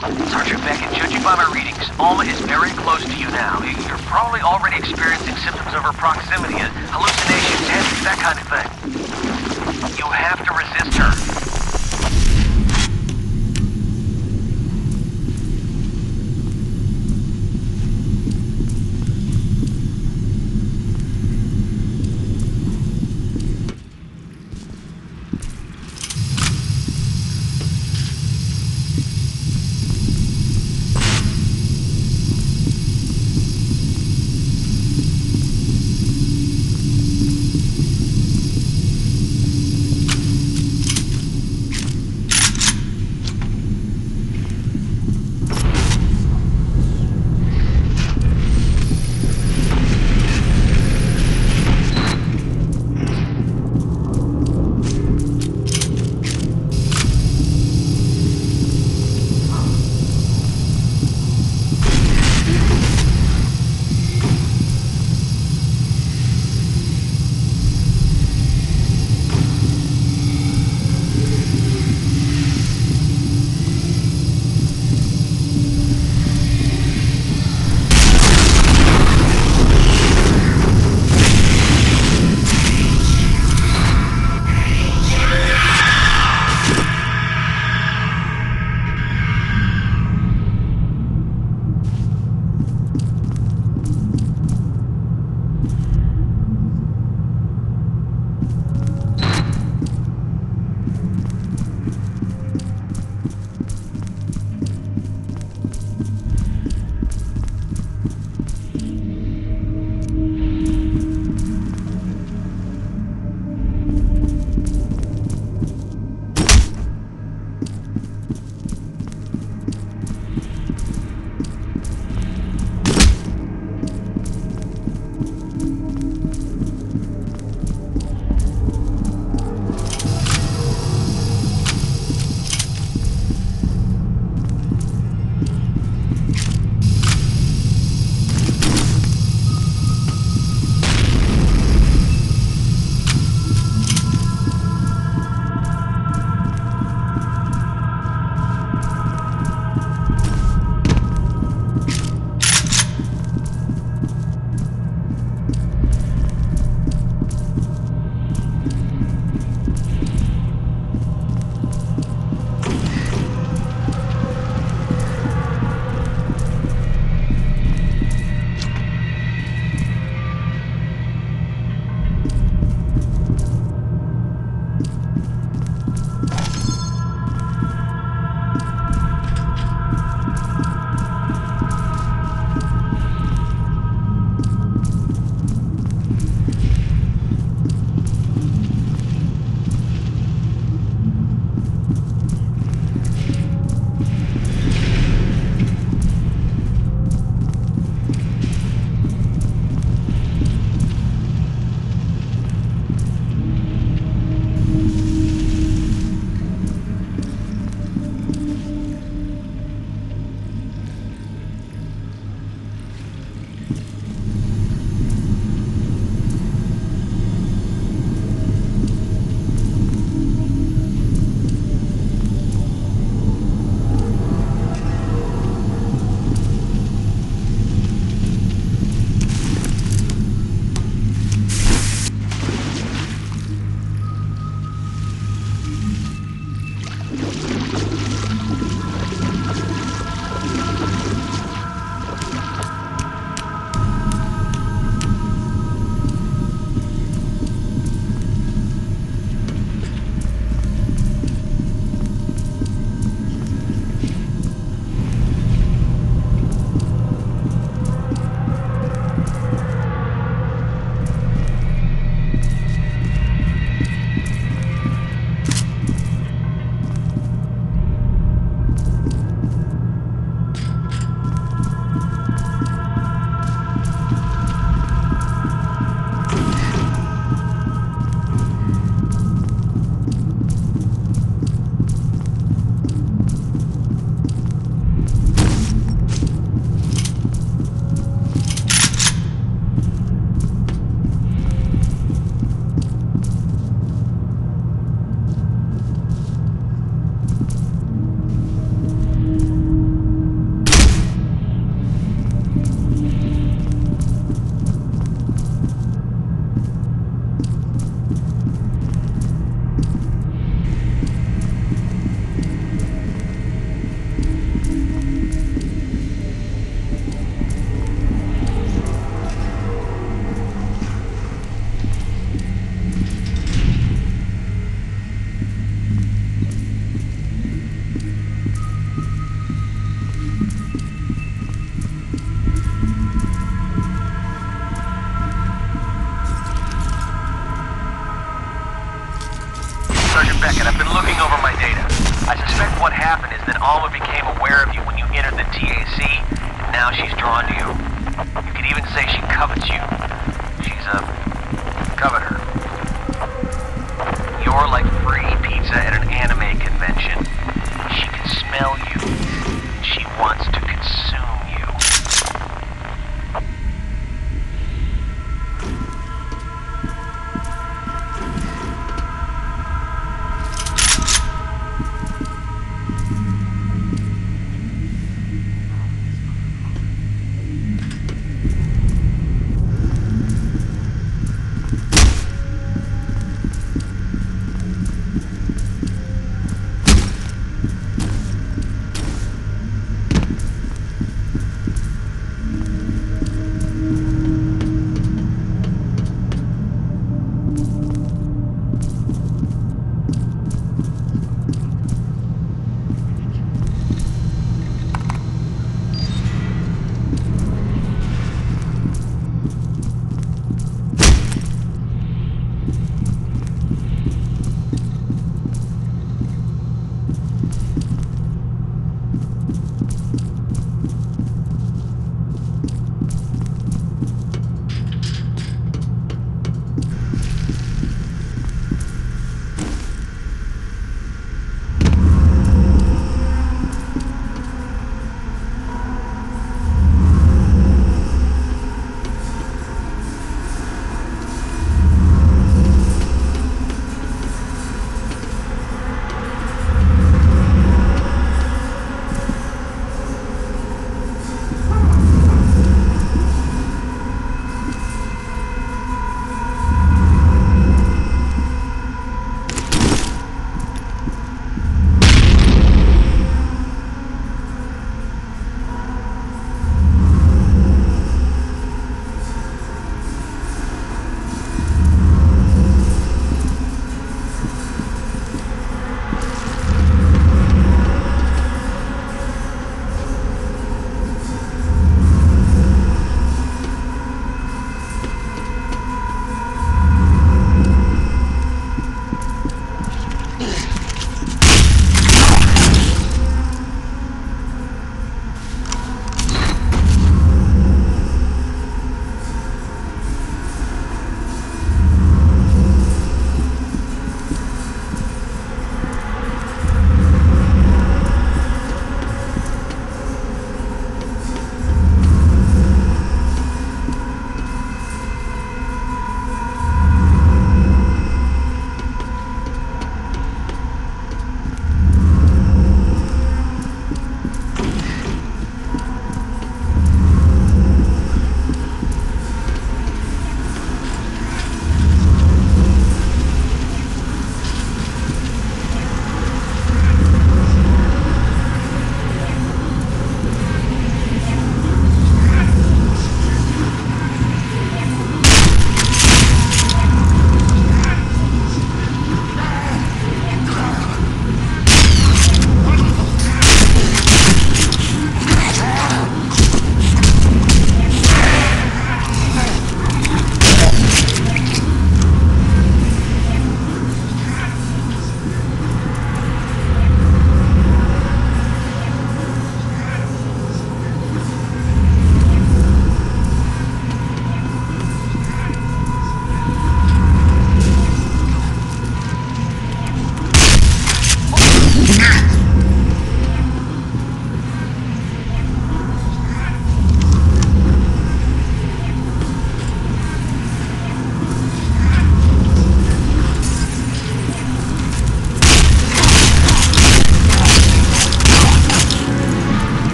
Beckett, judging by my readings, Alma is very close to you now. You're probably already experiencing symptoms of her proximity, hallucinations, headaches, that kind of thing. You have to resist her.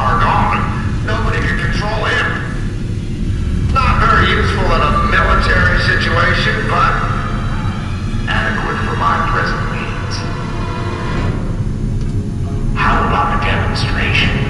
far gone, nobody can control him. Not very useful in a military situation, but adequate for my present needs. How about a demonstration?